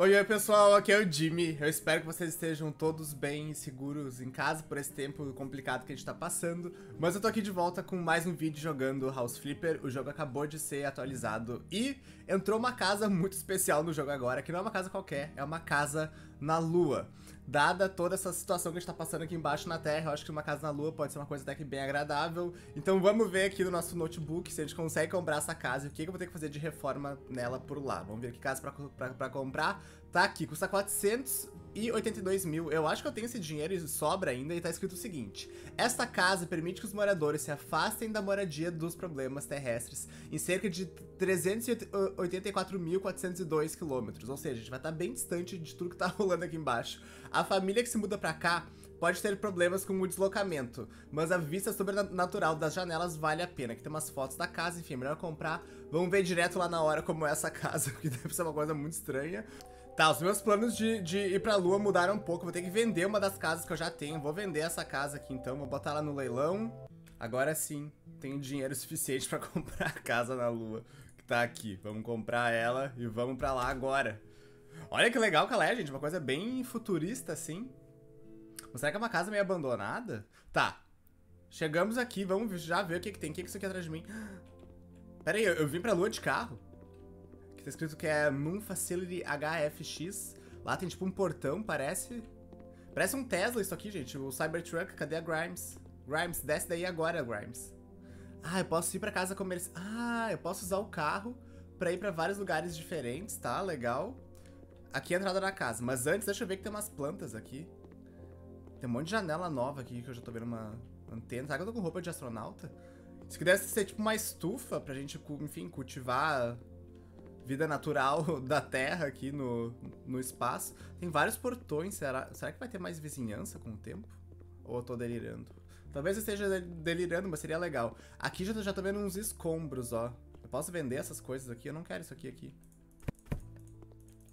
Oi, oi pessoal, aqui é o Jimmy. Eu espero que vocês estejam todos bem e seguros em casa por esse tempo complicado que a gente tá passando. Mas eu tô aqui de volta com mais um vídeo jogando House Flipper. O jogo acabou de ser atualizado e entrou uma casa muito especial no jogo agora, que não é uma casa qualquer, é uma casa na lua. Dada toda essa situação que a gente tá passando aqui embaixo na Terra, eu acho que uma casa na Lua pode ser uma coisa até que bem agradável. Então vamos ver aqui no nosso notebook se a gente consegue comprar essa casa e o que, que eu vou ter que fazer de reforma nela por lá. Vamos ver que casa pra, pra, pra comprar. Tá aqui, custa 482 mil. Eu acho que eu tenho esse dinheiro e sobra ainda e tá escrito o seguinte. Esta casa permite que os moradores se afastem da moradia dos problemas terrestres em cerca de 384.402 quilômetros. Ou seja, a gente vai estar tá bem distante de tudo que tá rolando aqui embaixo. A família que se muda pra cá pode ter problemas com o deslocamento, mas a vista sobrenatural das janelas vale a pena. Aqui tem umas fotos da casa, enfim, é melhor comprar. Vamos ver direto lá na hora como é essa casa, porque deve ser uma coisa muito estranha. Tá, os meus planos de, de ir pra lua mudaram um pouco. Vou ter que vender uma das casas que eu já tenho. Vou vender essa casa aqui então, vou botar ela no leilão. Agora sim, tenho dinheiro suficiente pra comprar a casa na lua, que tá aqui. Vamos comprar ela e vamos pra lá agora. Olha que legal que ela é, gente. Uma coisa bem futurista, assim. Mas será que é uma casa meio abandonada? Tá. Chegamos aqui, vamos já ver o que, que tem. O que, que é isso aqui atrás de mim? Pera aí, eu, eu vim pra lua de carro. Tá escrito que é Moon Facility HFX. Lá tem tipo um portão, parece. Parece um Tesla isso aqui, gente. O Cybertruck, cadê a Grimes? Grimes, desce daí agora, Grimes. Ah, eu posso ir pra casa comercial. Ah, eu posso usar o carro pra ir pra vários lugares diferentes, tá? Legal. Aqui é a entrada da casa. Mas antes, deixa eu ver que tem umas plantas aqui. Tem um monte de janela nova aqui que eu já tô vendo uma antena. Será que eu tô com roupa de astronauta? Isso aqui deve ser tipo uma estufa pra gente, enfim, cultivar vida natural da Terra aqui no, no espaço. Tem vários portões, será, será que vai ter mais vizinhança com o tempo? Ou eu tô delirando? Talvez eu esteja delirando, mas seria legal. Aqui já, já tô vendo uns escombros, ó. Eu posso vender essas coisas aqui? Eu não quero isso aqui aqui.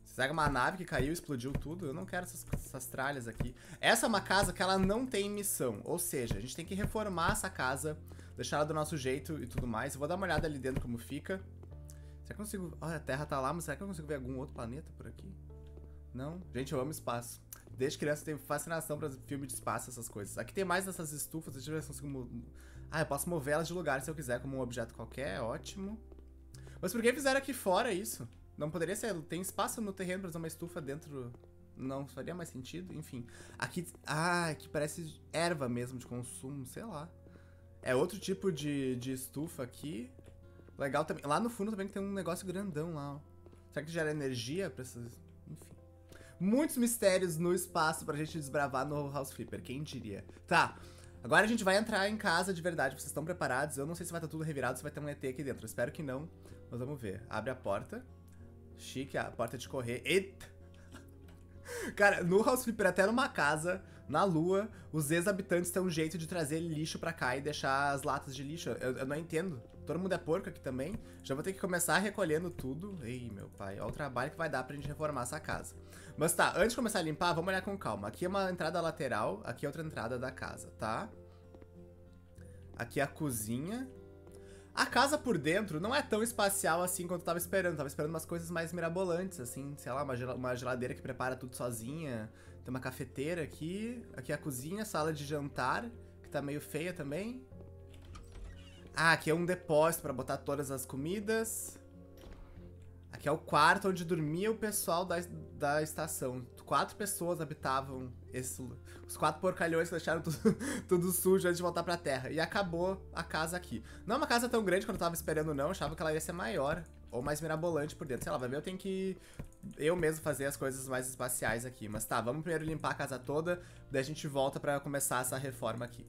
Será que uma nave que caiu e explodiu tudo? Eu não quero essas, essas tralhas aqui. Essa é uma casa que ela não tem missão. Ou seja, a gente tem que reformar essa casa, deixar ela do nosso jeito e tudo mais. Eu vou dar uma olhada ali dentro como fica. Será que eu consigo... Olha, a Terra tá lá, mas será que eu consigo ver algum outro planeta por aqui? Não? Gente, eu amo espaço. Desde criança eu tenho fascinação pra filme de espaço, essas coisas. Aqui tem mais dessas estufas, deixa eu ver se eu consigo... Ah, eu posso mover elas de lugar se eu quiser, como um objeto qualquer, ótimo. Mas por que fizeram aqui fora isso? Não poderia ser... Tem espaço no terreno pra fazer uma estufa dentro... Não faria mais sentido? Enfim. Aqui... Ah, aqui parece erva mesmo de consumo, sei lá. É outro tipo de, de estufa aqui. Legal também. Lá no fundo também tem um negócio grandão lá, ó. Será que gera energia pra essas... Enfim. Muitos mistérios no espaço pra gente desbravar no House Flipper, quem diria. Tá, agora a gente vai entrar em casa de verdade. Vocês estão preparados? Eu não sei se vai estar tudo revirado, se vai ter um ET aqui dentro. Espero que não. Mas vamos ver. Abre a porta. Chique, a porta de correr. Eita! Cara, no House Flipper, até numa casa, na lua, os ex-habitantes têm um jeito de trazer lixo pra cá e deixar as latas de lixo. Eu, eu, não entendo. Todo mundo é porco aqui também. Já vou ter que começar recolhendo tudo. Ei, meu pai, olha o trabalho que vai dar pra gente reformar essa casa. Mas tá, antes de começar a limpar, vamos olhar com calma. Aqui é uma entrada lateral, aqui é outra entrada da casa, tá? Aqui é a cozinha. A casa por dentro não é tão espacial assim quanto eu tava esperando. tava esperando umas coisas mais mirabolantes, assim, sei lá, uma geladeira que prepara tudo sozinha. Tem uma cafeteira aqui. Aqui é a cozinha, sala de jantar, que tá meio feia também. Ah, aqui é um depósito pra botar todas as comidas. Aqui é o quarto onde dormia o pessoal da, da estação. Quatro pessoas habitavam esse, os quatro porcalhões que deixaram tudo, tudo sujo antes de voltar pra terra. E acabou a casa aqui. Não é uma casa tão grande quanto eu tava esperando, não. Eu achava que ela ia ser maior. Ou mais mirabolante por dentro. Sei lá, vai ver, eu tenho que eu mesmo fazer as coisas mais espaciais aqui. Mas tá, vamos primeiro limpar a casa toda. Daí a gente volta pra começar essa reforma aqui.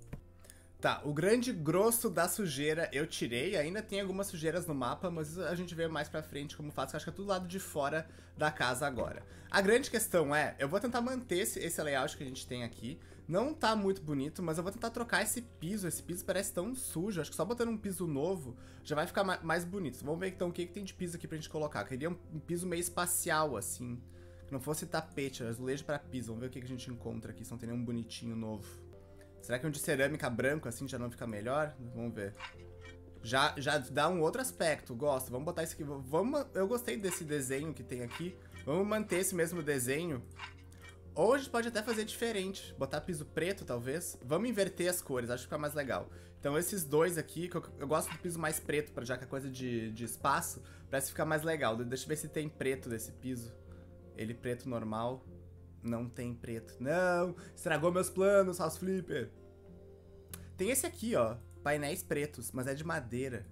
Tá, o grande grosso da sujeira eu tirei, ainda tem algumas sujeiras no mapa, mas a gente vê mais pra frente como faz, que acho que é tudo lado de fora da casa agora. A grande questão é, eu vou tentar manter esse, esse layout que a gente tem aqui, não tá muito bonito, mas eu vou tentar trocar esse piso, esse piso parece tão sujo, acho que só botando um piso novo já vai ficar mais bonito. Vamos ver então o que, que tem de piso aqui pra gente colocar, eu queria um, um piso meio espacial assim, que não fosse tapete, azulejo pra piso, vamos ver o que, que a gente encontra aqui, se não tem nenhum bonitinho novo. Será que um de cerâmica branco assim já não fica melhor? Vamos ver. Já, já dá um outro aspecto, gosto. Vamos botar isso aqui. Vamos, eu gostei desse desenho que tem aqui. Vamos manter esse mesmo desenho. Ou a gente pode até fazer diferente. Botar piso preto, talvez. Vamos inverter as cores, acho que fica mais legal. Então esses dois aqui, que eu, eu gosto do piso mais preto, já que é coisa de, de espaço, parece ficar mais legal. Deixa eu ver se tem preto desse piso. Ele preto normal. Não tem preto. Não! Estragou meus planos, House Flipper. Tem esse aqui, ó. Painéis pretos, mas é de madeira.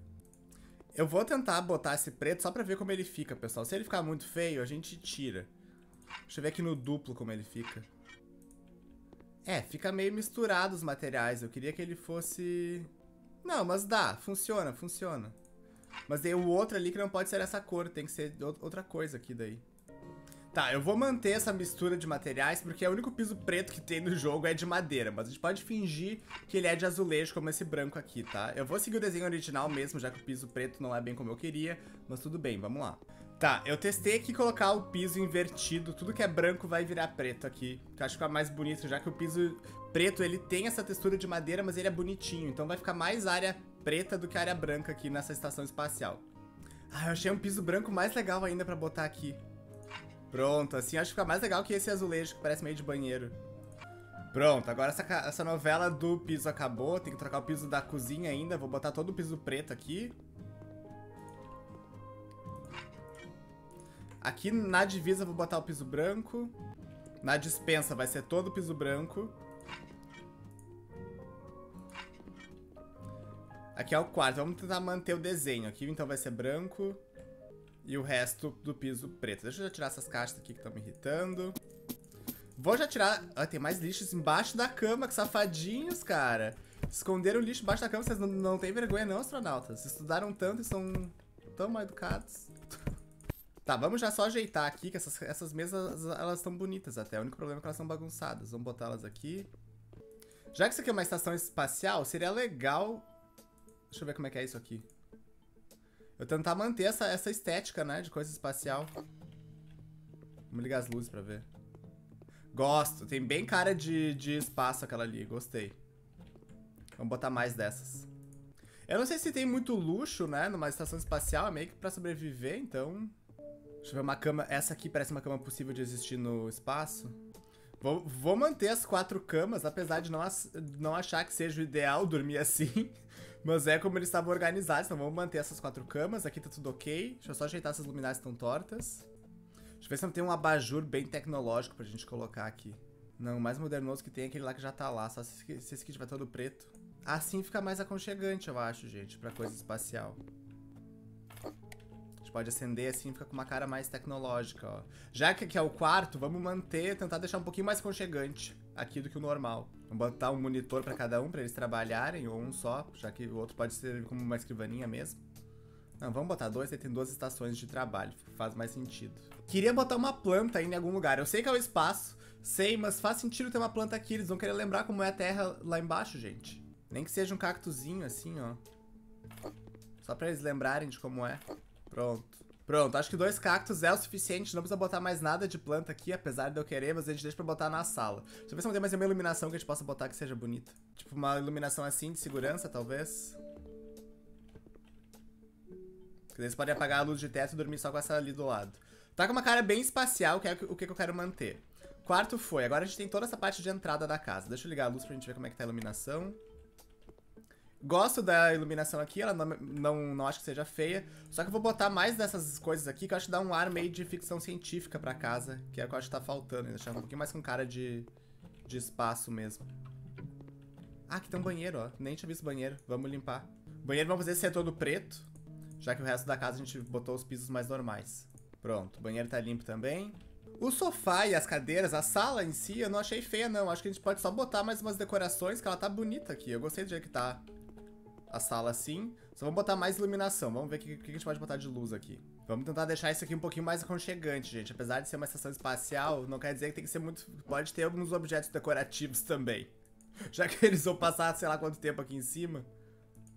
Eu vou tentar botar esse preto só pra ver como ele fica, pessoal. Se ele ficar muito feio, a gente tira. Deixa eu ver aqui no duplo como ele fica. É, fica meio misturado os materiais. Eu queria que ele fosse... Não, mas dá. Funciona, funciona. Mas tem o outro ali que não pode ser essa cor. Tem que ser outra coisa aqui daí. Tá, eu vou manter essa mistura de materiais, porque é o único piso preto que tem no jogo é de madeira, mas a gente pode fingir que ele é de azulejo, como esse branco aqui, tá? Eu vou seguir o desenho original mesmo, já que o piso preto não é bem como eu queria, mas tudo bem, vamos lá. Tá, eu testei aqui colocar o piso invertido, tudo que é branco vai virar preto aqui, que eu acho que fica mais bonito, já que o piso preto, ele tem essa textura de madeira, mas ele é bonitinho, então vai ficar mais área preta do que área branca aqui nessa estação espacial. Ah, eu achei um piso branco mais legal ainda pra botar aqui. Pronto, assim acho que fica mais legal que esse azulejo que parece meio de banheiro. Pronto, agora essa, essa novela do piso acabou. Tem que trocar o piso da cozinha ainda. Vou botar todo o piso preto aqui. Aqui na divisa vou botar o piso branco. Na dispensa vai ser todo o piso branco. Aqui é o quarto. Vamos tentar manter o desenho. Aqui então vai ser branco. E o resto do piso preto. Deixa eu já tirar essas caixas aqui que estão me irritando. Vou já tirar... Ah, tem mais lixos embaixo da cama, que safadinhos, cara. Esconderam o lixo embaixo da cama, vocês não, não têm vergonha não, astronautas. Estudaram tanto e são tão mal educados. tá, vamos já só ajeitar aqui, que essas, essas mesas, elas estão bonitas até. O único problema é que elas são bagunçadas. Vamos botar elas aqui. Já que isso aqui é uma estação espacial, seria legal... Deixa eu ver como é que é isso aqui. Eu tentar manter essa, essa estética, né? De coisa espacial. Vamos ligar as luzes pra ver. Gosto. Tem bem cara de, de espaço aquela ali. Gostei. Vamos botar mais dessas. Eu não sei se tem muito luxo, né? Numa estação espacial. É meio que pra sobreviver, então... Deixa eu ver uma cama. Essa aqui parece uma cama possível de existir no espaço. Vou, vou manter as quatro camas, apesar de não, não achar que seja o ideal dormir assim. Mas é como eles estavam organizados, então vamos manter essas quatro camas. Aqui tá tudo ok. Deixa eu só ajeitar essas luminárias que estão tortas. Deixa eu ver se não tem um abajur bem tecnológico pra gente colocar aqui. Não, o mais modernoso que tem é aquele lá que já tá lá, só se esse aqui tiver todo preto. Assim fica mais aconchegante, eu acho, gente, pra coisa espacial. A gente pode acender assim, fica com uma cara mais tecnológica, ó. Já que aqui é o quarto, vamos manter, tentar deixar um pouquinho mais aconchegante aqui do que o normal. Botar um monitor para cada um, para eles trabalharem, ou um só, já que o outro pode ser como uma escrivaninha mesmo. Não, vamos botar dois, aí tem duas estações de trabalho, faz mais sentido. Queria botar uma planta aí em algum lugar, eu sei que é o espaço, sei, mas faz sentido ter uma planta aqui, eles vão querer lembrar como é a terra lá embaixo, gente. Nem que seja um cactuzinho assim, ó. Só pra eles lembrarem de como é. Pronto. Pronto, acho que dois cactos é o suficiente, não precisa botar mais nada de planta aqui, apesar de eu querer, mas a gente deixa pra botar na sala. Deixa eu ver se não tem mais uma iluminação que a gente possa botar que seja bonita. Tipo uma iluminação assim, de segurança, talvez. Porque daí você pode apagar a luz de teto e dormir só com essa ali do lado. Tá com uma cara bem espacial, que é o que eu quero manter. Quarto foi, agora a gente tem toda essa parte de entrada da casa. Deixa eu ligar a luz pra gente ver como é que tá a iluminação. Gosto da iluminação aqui, ela não, não, não acho que seja feia. Só que eu vou botar mais dessas coisas aqui que eu acho que dá um ar meio de ficção científica pra casa. Que é o que eu acho que tá faltando. Deixar um pouquinho mais com cara de, de espaço mesmo. Ah, aqui tem um banheiro, ó. Nem tinha visto banheiro. Vamos limpar. Banheiro vamos fazer ser todo preto. Já que o resto da casa a gente botou os pisos mais normais. Pronto, o banheiro tá limpo também. O sofá e as cadeiras, a sala em si, eu não achei feia, não. Acho que a gente pode só botar mais umas decorações, que ela tá bonita aqui. Eu gostei do jeito que tá a sala assim. Só vamos botar mais iluminação. Vamos ver o que, que a gente pode botar de luz aqui. Vamos tentar deixar isso aqui um pouquinho mais aconchegante, gente. Apesar de ser uma estação espacial, não quer dizer que tem que ser muito... Pode ter alguns objetos decorativos também. Já que eles vão passar sei lá quanto tempo aqui em cima.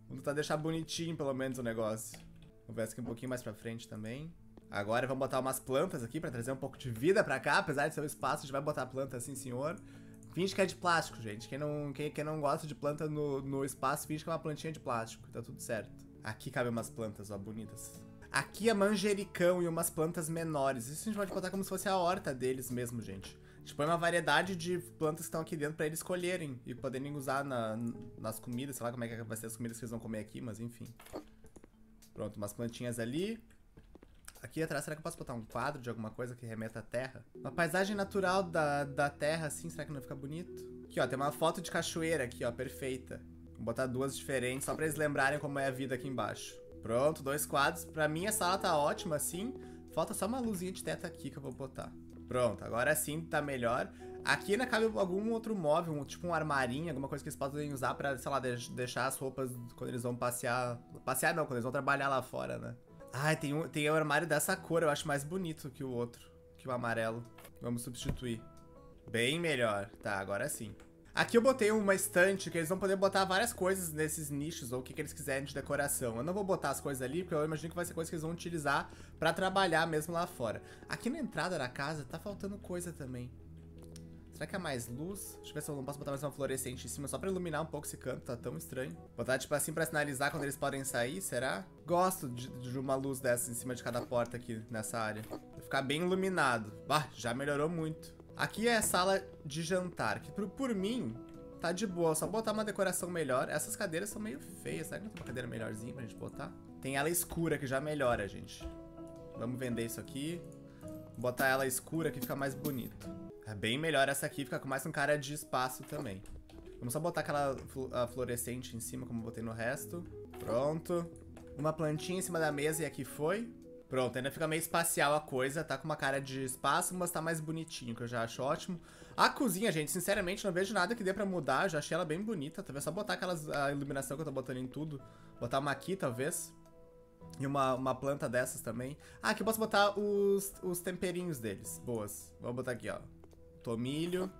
Vamos tentar deixar bonitinho, pelo menos, o negócio. Vamos ver aqui um pouquinho mais pra frente também. Agora vamos botar umas plantas aqui pra trazer um pouco de vida pra cá. Apesar de ser um espaço, a gente vai botar planta assim, senhor. Finge que é de plástico, gente. Quem não, quem, quem não gosta de planta no, no espaço, finge que é uma plantinha de plástico. Tá tudo certo. Aqui cabem umas plantas, ó, bonitas. Aqui é manjericão e umas plantas menores. Isso a gente pode botar como se fosse a horta deles mesmo, gente. Gente põe uma variedade de plantas que estão aqui dentro pra eles escolherem e poderem usar na, nas comidas. Sei lá como é que vai ser as comidas que eles vão comer aqui, mas enfim. Pronto, umas plantinhas ali. Aqui atrás, será que eu posso botar um quadro de alguma coisa que remeta à terra? Uma paisagem natural da, da terra, assim, será que não fica bonito? Aqui, ó, tem uma foto de cachoeira aqui, ó, perfeita. Vou botar duas diferentes, só pra eles lembrarem como é a vida aqui embaixo. Pronto, dois quadros. Pra mim a sala tá ótima assim. Falta só uma luzinha de teto aqui que eu vou botar. Pronto, agora sim tá melhor. Aqui ainda cabe algum outro móvel, tipo um armarinho, alguma coisa que eles podem usar pra, sei lá, deixar as roupas quando eles vão passear. Passear não, quando eles vão trabalhar lá fora, né? Ai, tem um, tem armário dessa cor, eu acho mais bonito que o outro, que o amarelo. Vamos substituir. Bem melhor. Tá, agora sim. Aqui eu botei uma estante que eles vão poder botar várias coisas nesses nichos ou o que, que eles quiserem de decoração. Eu não vou botar as coisas ali porque eu imagino que vai ser coisa que eles vão utilizar pra trabalhar mesmo lá fora. Aqui na entrada da casa tá faltando coisa também. Será que é mais luz? Deixa eu ver se eu não posso botar mais uma fluorescente em cima só pra iluminar um pouco esse canto, tá tão estranho. Botar tipo assim pra sinalizar quando eles podem sair, será? Gosto de, de uma luz dessa em cima de cada porta aqui nessa área. Vai ficar bem iluminado. Bah, já melhorou muito. Aqui é a sala de jantar, que por, por mim tá de boa, só botar uma decoração melhor. Essas cadeiras são meio feias, será que não tem uma cadeira melhorzinha pra gente botar? Tem ela escura, que já melhora, gente. Vamos vender isso aqui. Botar ela escura que fica mais bonito. É bem melhor essa aqui, fica com mais um cara de espaço também. Vamos só botar aquela fluorescente em cima, como botei no resto. Pronto. Uma plantinha em cima da mesa e aqui foi. Pronto, ainda fica meio espacial a coisa, tá com uma cara de espaço, mas tá mais bonitinho, que eu já acho ótimo. A cozinha, gente, sinceramente, não vejo nada que dê pra mudar, eu já achei ela bem bonita, talvez só botar aquelas, a iluminação que eu tô botando em tudo. Botar uma aqui, talvez. E uma, uma planta dessas também. Ah, aqui eu posso botar os, os temperinhos deles, boas. Vou botar aqui, ó. Tomilho.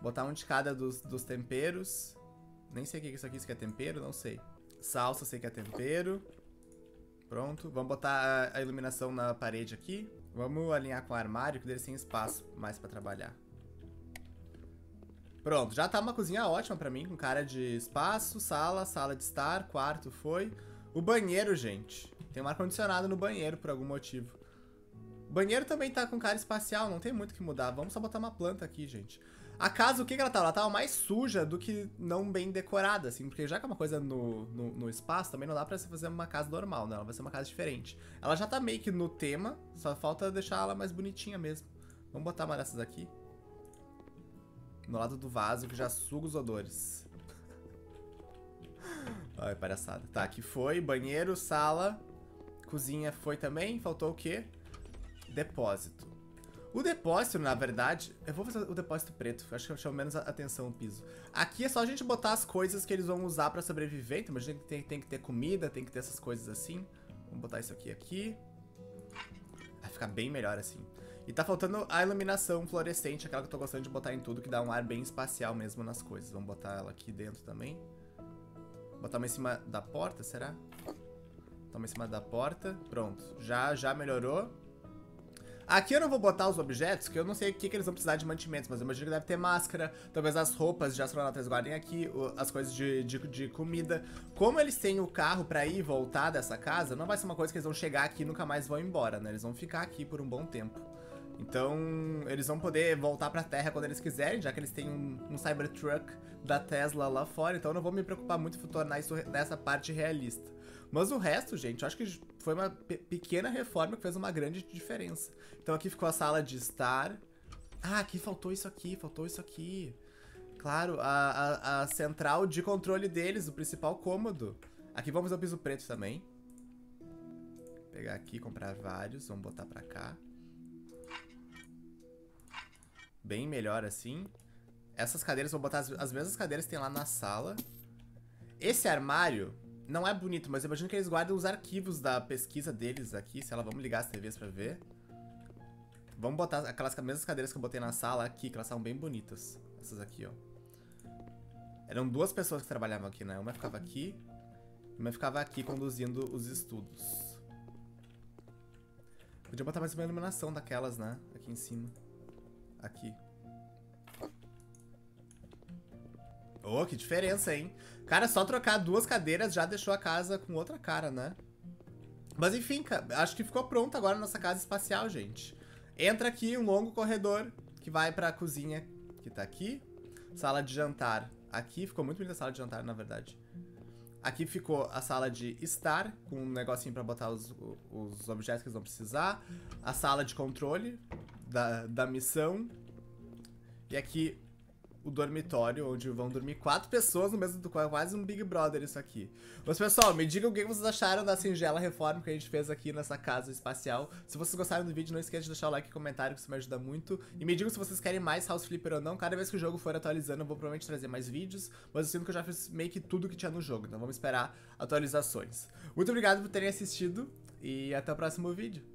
Botar um de cada dos, dos temperos. Nem sei o que isso aqui, se é tempero, não sei. Salsa, sei que é tempero. Pronto. Vamos botar a iluminação na parede aqui. Vamos alinhar com o armário, que eles têm espaço mais pra trabalhar. Pronto, já tá uma cozinha ótima pra mim, com cara de espaço, sala, sala de estar, quarto foi. O banheiro, gente. Tem um ar-condicionado no banheiro por algum motivo. Banheiro também tá com cara espacial, não tem muito que mudar. Vamos só botar uma planta aqui, gente. A casa, o que, que ela tava? Ela tava mais suja do que não bem decorada, assim, porque já que é uma coisa no, no, no, espaço, também não dá pra você fazer uma casa normal, né? Ela vai ser uma casa diferente. Ela já tá meio que no tema, só falta deixar ela mais bonitinha mesmo. Vamos botar uma dessas aqui. No lado do vaso, que já suga os odores. Ai, palhaçada. Tá, aqui foi, banheiro, sala, cozinha foi também. Faltou o quê? Depósito. O depósito, na verdade, eu vou fazer o depósito preto, acho que chama menos atenção o piso. Aqui é só a gente botar as coisas que eles vão usar pra sobreviver, então imagina que tem, tem que ter comida, tem que ter essas coisas assim. Vamos botar isso aqui aqui. Vai ficar bem melhor assim. E tá faltando a iluminação fluorescente, aquela que eu tô gostando de botar em tudo, que dá um ar bem espacial mesmo nas coisas. Vamos botar ela aqui dentro também. Botar uma em cima da porta, será? Botar uma em cima da porta. Pronto. Já, já melhorou. Aqui eu não vou botar os objetos, que eu não sei o que, que eles vão precisar de mantimentos, mas eu imagino que deve ter máscara, talvez as roupas de astronautas guardem aqui, as coisas de, de, de comida. Como eles têm o carro pra ir e voltar dessa casa, não vai ser uma coisa que eles vão chegar aqui e nunca mais vão embora, né? Eles vão ficar aqui por um bom tempo. Então, eles vão poder voltar pra Terra quando eles quiserem, já que eles têm um, um Cybertruck da Tesla lá fora, então eu não vou me preocupar muito em tornar isso nessa parte realista. Mas o resto, gente, eu acho que foi uma pe pequena reforma que fez uma grande diferença. Então aqui ficou a sala de estar. Ah, aqui faltou isso aqui, faltou isso aqui. Claro, a, a, a central de controle deles, o principal cômodo. Aqui vamos ao piso preto também. Vou pegar aqui, comprar vários, vamos botar pra cá. Bem melhor assim. Essas cadeiras, vou botar as, as mesmas cadeiras que tem lá na sala. Esse armário, não é bonito, mas eu imagino que eles guardam os arquivos da pesquisa deles aqui. Sei lá, vamos ligar as TVs pra ver. Vamos botar aquelas mesmas cadeiras que eu botei na sala aqui, que elas são bem bonitas. Essas aqui, ó. Eram duas pessoas que trabalhavam aqui, né? Uma ficava aqui, uma ficava aqui conduzindo os estudos. Podia botar mais uma iluminação daquelas, né? Aqui em cima. Aqui. Oh, que diferença, hein? Cara, só trocar duas cadeiras já deixou a casa com outra cara, né? Mas enfim, acho que ficou pronto agora a nossa casa espacial, gente. Entra aqui um longo corredor que vai pra cozinha, que tá aqui. Sala de jantar aqui. Ficou muito bonita a sala de jantar, na verdade. Aqui ficou a sala de estar, com um negocinho pra botar os, os objetos que eles vão precisar. A sala de controle da, da missão. E aqui o dormitório, onde vão dormir quatro pessoas no mesmo quarto, quase um Big Brother isso aqui. Mas pessoal, me digam o que vocês acharam da singela reforma que a gente fez aqui nessa casa espacial. Se vocês gostaram do vídeo, não esqueça de deixar o like e comentário, que isso me ajuda muito. E me digam se vocês querem mais House Flipper ou não. Cada vez que o jogo for atualizando, eu vou provavelmente trazer mais vídeos. Mas eu sinto que eu já fiz meio que tudo que tinha no jogo, então vamos esperar atualizações. Muito obrigado por terem assistido e até o próximo vídeo.